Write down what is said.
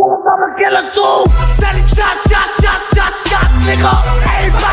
Who's gonna get a two. Send it shot, shot, shot, shot, nigga. Everybody.